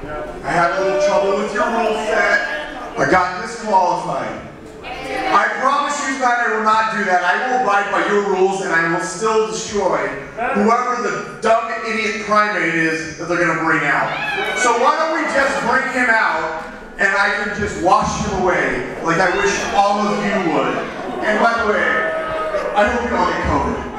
I had a little trouble with your rule set. I got disqualified. I promise you that I will not do that. I will abide by your rules and I will still destroy whoever the dumb idiot primate is that they're gonna bring out. So why don't we just bring him out and I can just wash him away like I wish all of you would. And by the way, I hope you all get COVID.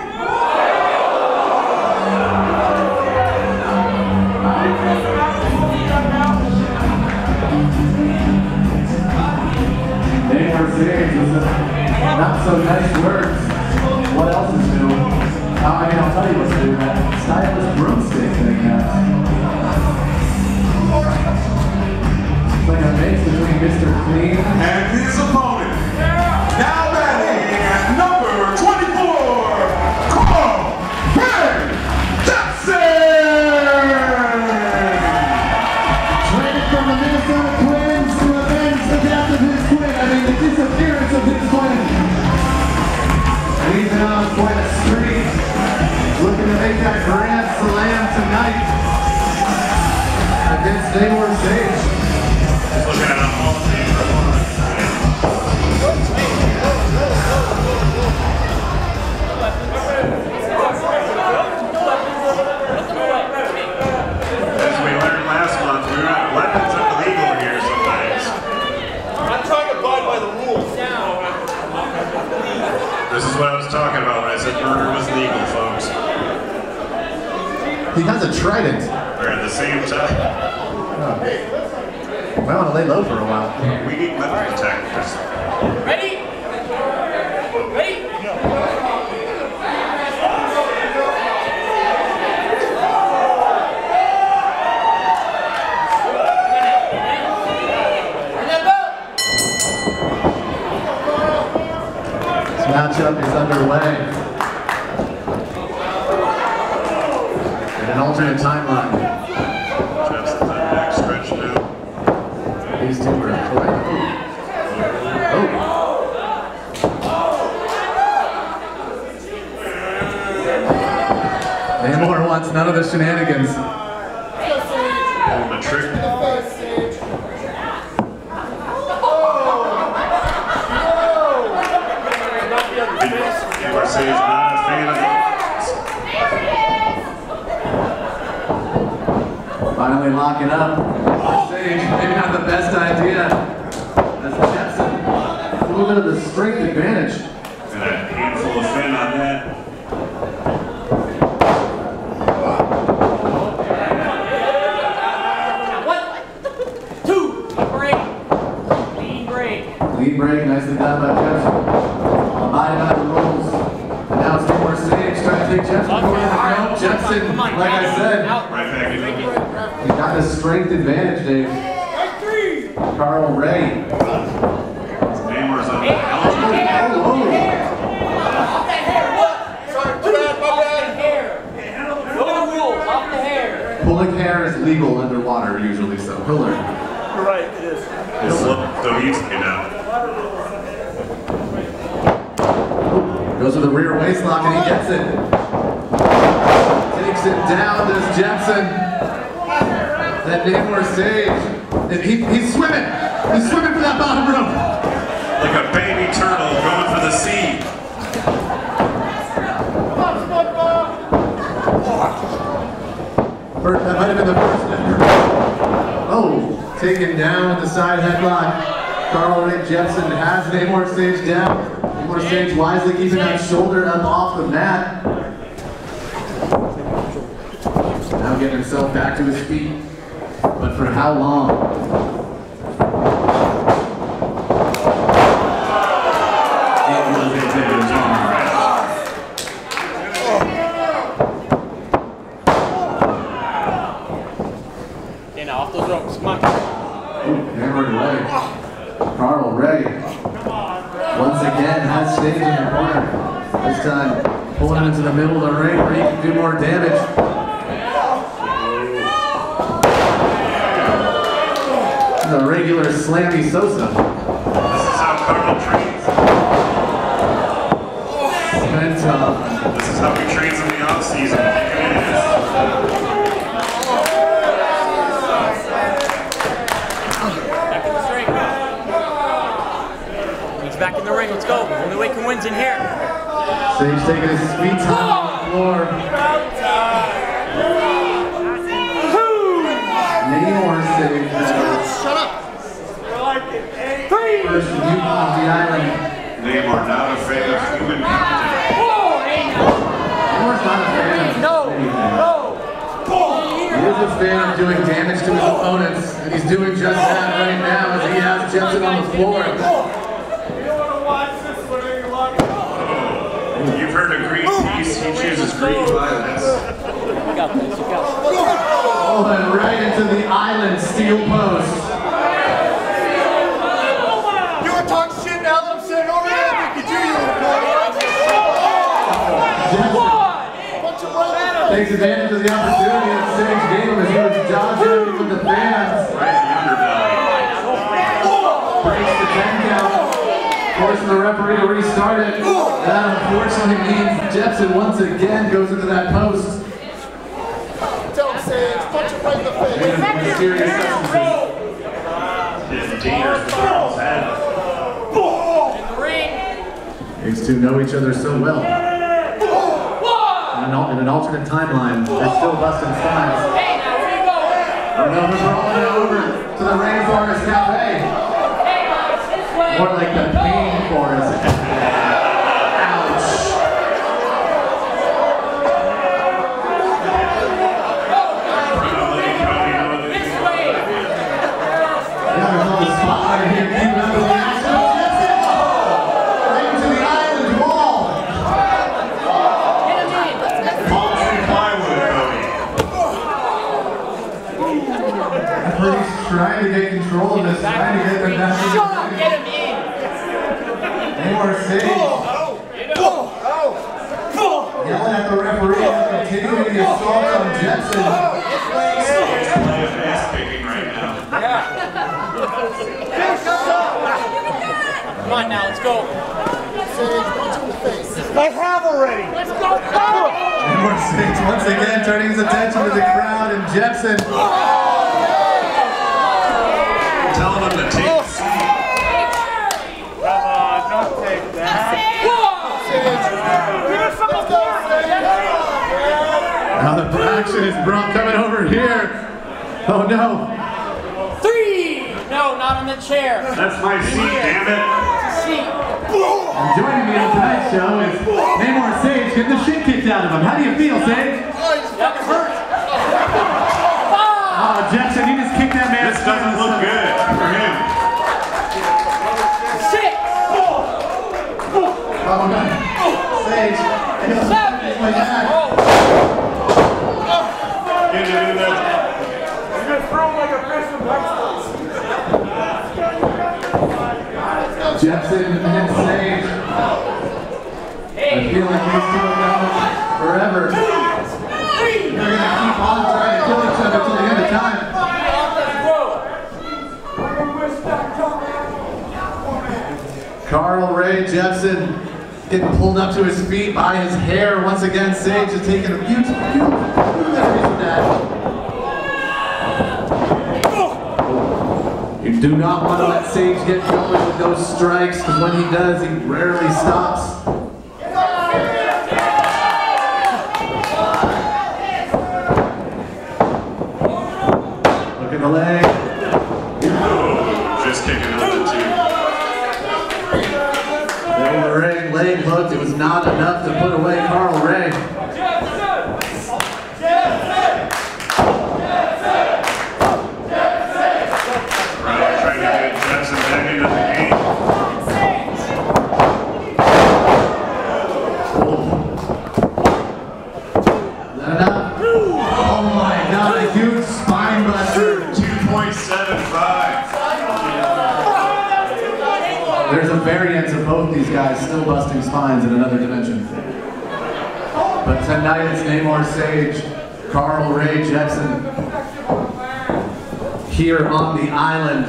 Against Namor Sage. Looking at a Hall of Fame performance. As we learned last month, we are weapons are illegal here sometimes. I'm trying to abide by the rules. This is what I was talking about when I said murder was legal, folks. He has a trident. We're at the same time. Might want to lay low for a while. We need weapon detectors. Ready? Ready? This matchup is underway. In an alternate timeline, Jeff's the back stretch these two are. Oh. Namor wants none of the shenanigans. Pull the trick. Sage not a fan of Finally locking up. Sage, maybe not the best idea. As Jepsen, a little bit of the strength advantage. And a handful of fin on that. One, two, break. Lean break. Lead break, nicely done by Jepsen. Abiding by the rules. And now it's Namor Sage trying to take Jepsen over the count. Jepsen, like I said, Right back in. he's got the strength advantage, Dave. Carl Rae. Namor's on the Elgin. Sorry, too bad, my bad. Hair. Know the. Off the hair. Pulling hair is legal underwater usually, so he'll learn. You're right. It is. It's look, though he's, you know. Goes with the rear waist lock and he gets it. Takes it down, does Jepsen. That Namor Sage. He, he's swimming. He's swimming for that bottom rope. Like a baby turtle going for the sea. First, that might have been the first ever. Oh, taken down with the side headlock. Carl Rae Jepsen has Namor Sage down. Namor Sage wisely keeping that shoulder up off the mat. Now getting himself back to his feet. But for how long? It was a very long. Okay, now off those ropes. Come on. Hammered leg. Carl Rae. Once again has Sage in the corner. This time pulling him into the middle of the ring where he can do more damage. The regular slammy Sosa. This is how Carl trains. Momentum. Uh, this is how he trains in the off season. Back in the ring. He's back in the ring. Let's go. Only way can wins in here. Sage taking his sweet time on the floor. Namor Sage. Shut up. First mutant of the island. Namor not a fan of human contact. Namor's not a fan of No. anything. No. He is a fan of doing damage to his opponents, and he's doing just that right now as he has Jepsen on the floor. You've heard of green peace, he chooses green violence. You got this. You got this. Oh, Pulling right into the island steel post. You want to talk shit now that I'm sitting over there? I think you do, you Jepsen takes advantage of the opportunity that Sage gave him as he was dodging with the fans. Right in the underbelly. Breaks the 10 count, forcing the referee to restart it. That unfortunately means Jepsen once again goes into that post. Tell him, Sage, punch him right in the face. A mysterious substance. His dangerous with Carl's head. In. These two know each other so well. In an, in an alternate timeline, they're still busting styles. Hey, now where you going? Oh no, they're rolling over to the Rainforest Cafe. Hey, guys, this way. More like the Pain Forest. Ouch. Probably Cody know This way. Yeah, there's all the spotlight here. Keep up with the action. Right into the island wall. Get him in. Paltry plywood, Cody. Referee's trying to get control of this, trying to get them back. in the Shut up. ring. Get him in. Namor Sage yelling at the referee and continuing the assault on Jepsen. Play of ass kicking right now. Come on now. Let's go. Sage, punch him in the face. Namor Sage once again turning his attention to the crowd and Jepsen. Telling him to take a seat. Now the action is brought coming over here. Oh no. Three. No, not on the chair. That's my seat, damn it. Seat. And joining me on tonight's show is Namor Sage getting the shit kicked out of him. How do you feel, Sage? Oh, that hurt. Oh, Jepsen, he just kicked that man. This doesn't look good for him. Six. Oh no. Sage. Seven. My God. Ah. Oh. Get it in there. Jepsen and Sage. I feel like these two are going forever. They're gonna keep on trying to kill each other till the end of time. Carl Rae Jepsen getting pulled up to his feet by his hair once again. Sage is taking a huge, huge, huge memories that. Do not want to let Sage get going with those strikes because when he does, he rarely stops. 2.75. There's of both these guys still busting spines in another dimension. But tonight it's Namor Sage, Carl Rae Jepsen. Here on the island,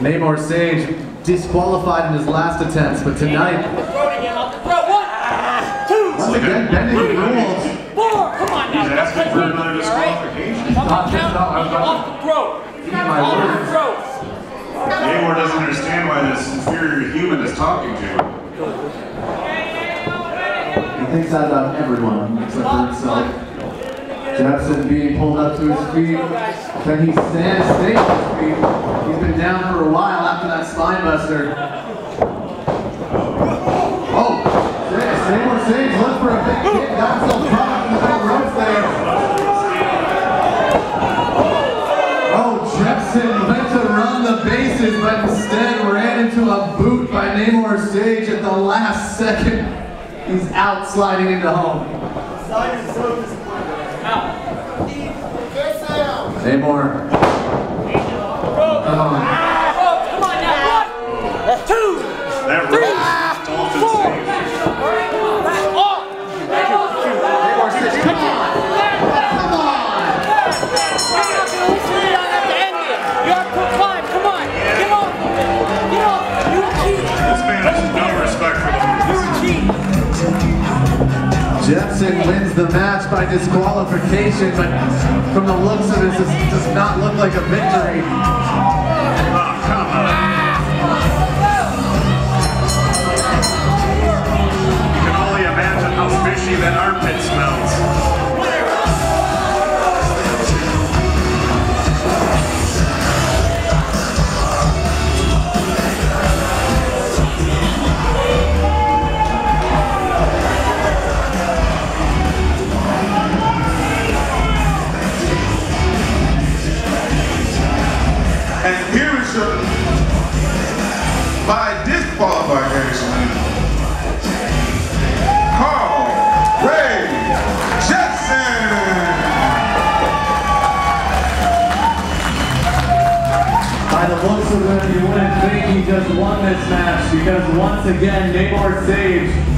Namor Sage disqualified in his last attempts, but tonight, Throw again off the throat. One, once again, bending the rules. four. Come on now. He's asking for another disqualification. Off the count, off the throat. my Off the throat. Namor doesn't understand why this inferior human is talking to him. He thinks that about everyone except for himself. Jackson being pulled up to his feet. Can he stand, stay on his feet? He's been down for a while after that spine buster. Oh, Namor Sage look for a big kick. Got himself caught up in the middle ropes there. Oh, Jepsen went to run the bases, but instead ran into a boot by Namor Sage at the last second. He's out sliding into home. Get down. Namor. Come on. Oh, come on now. One, two, That three, Jepsen wins the match by disqualification, but from the looks of it, this does not look like a victory. Come on. You can only imagine how fishy that armpit smells. This match because once again, Namor Sage